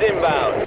Inbound.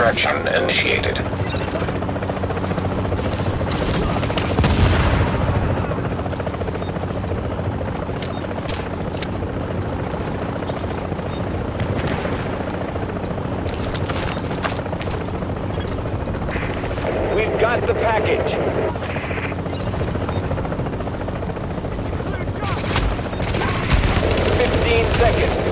Extraction initiated. We've got the package. Fifteen seconds.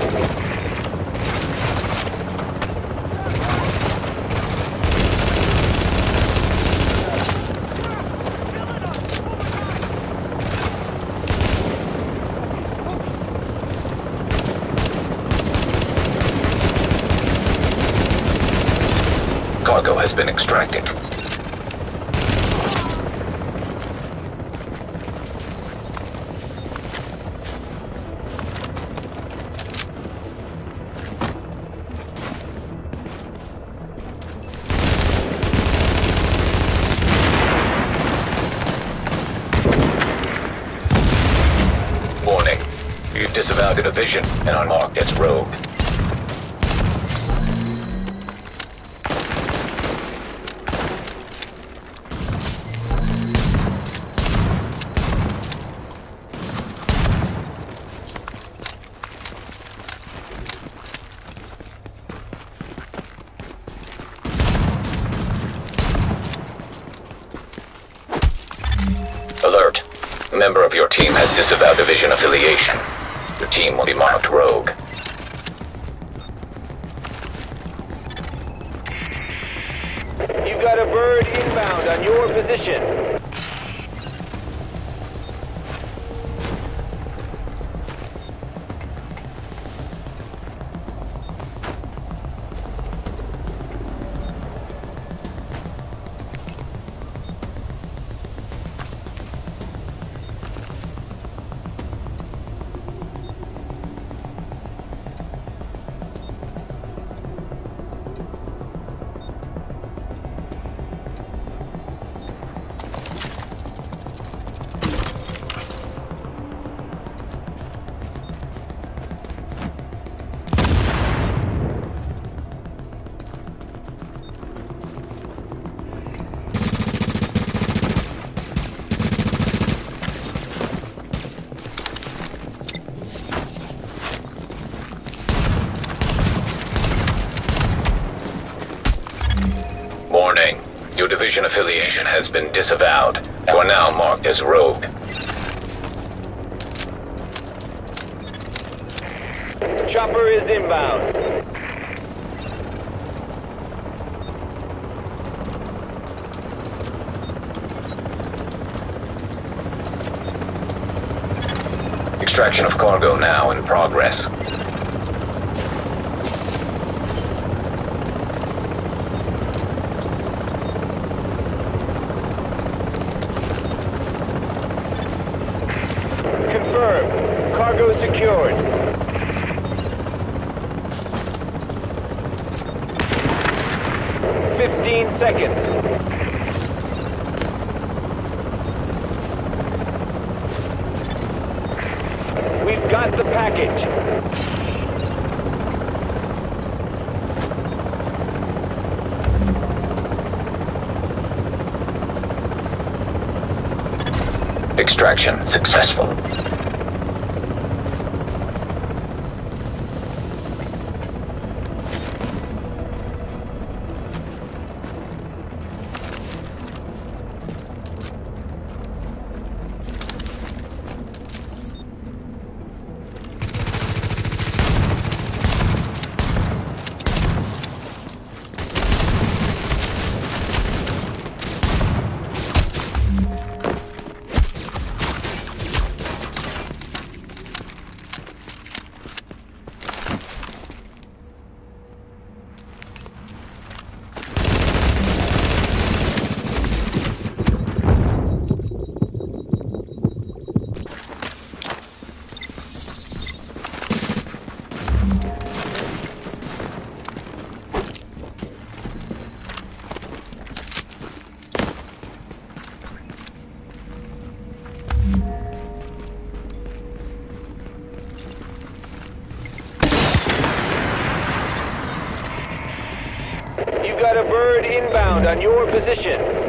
Cargo has been extracted. Warning. You've disavowed a division and are marked as rogue. Member of your team has disavowed division affiliation. Your team will be marked rogue. You've got a bird inbound on your position. Division affiliation has been disavowed. You are now marked as rogue. Chopper is inbound. Extraction of cargo now in progress. 15 seconds. We've got the package. Extraction successful. Inbound on your position.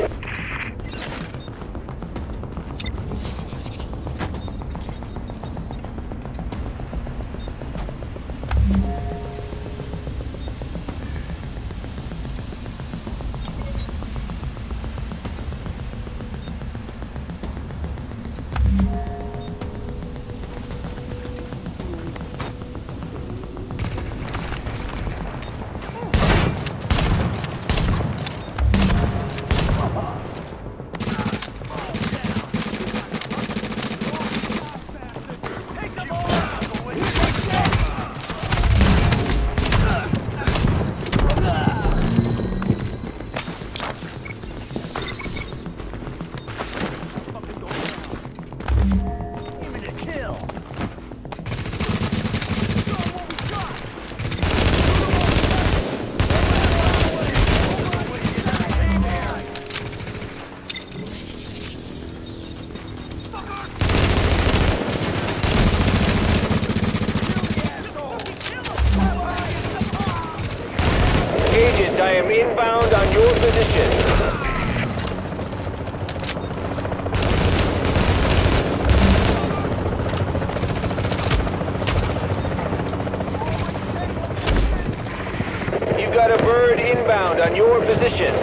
Inbound on your position.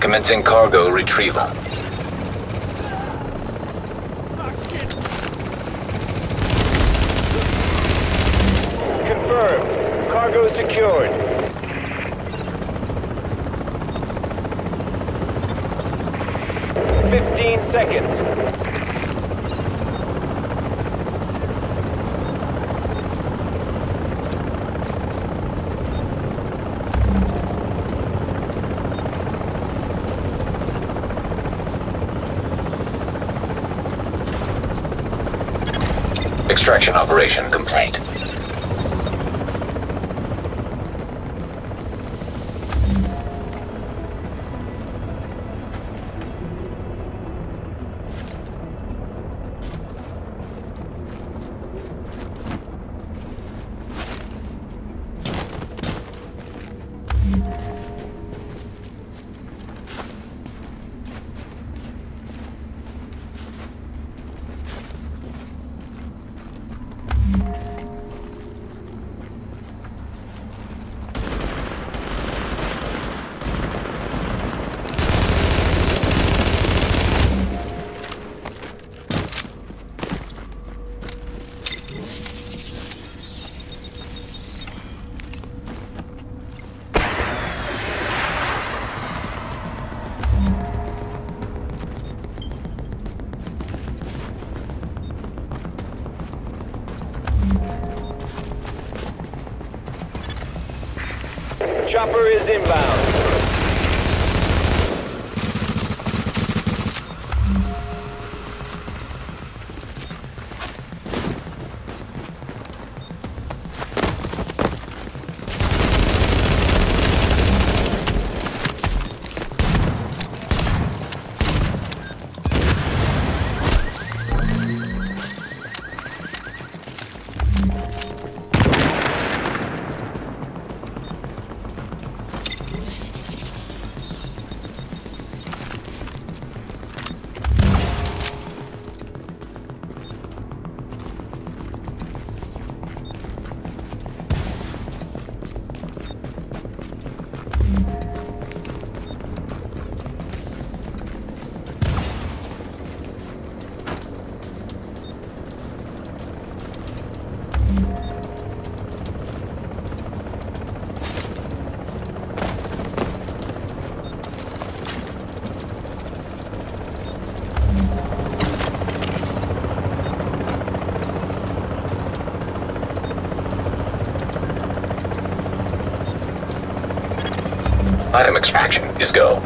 Commencing cargo retrieval. Confirmed. Cargo secured. Fifteen seconds. Extraction operation complete. Chopper is inbound. Extraction is go.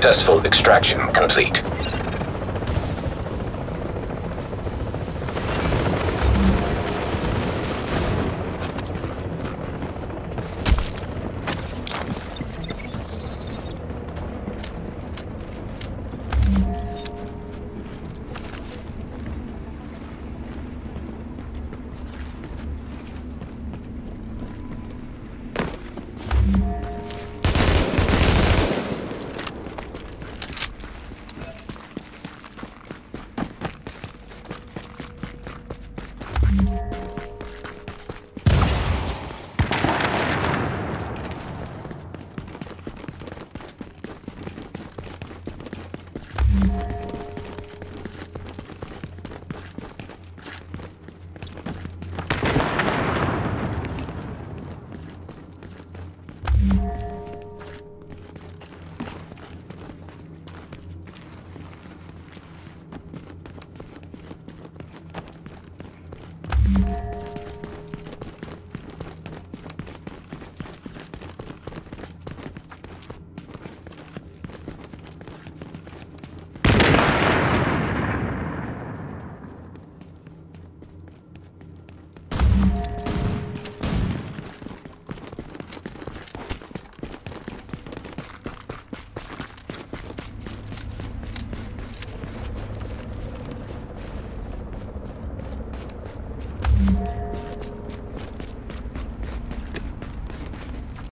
Successful extraction complete.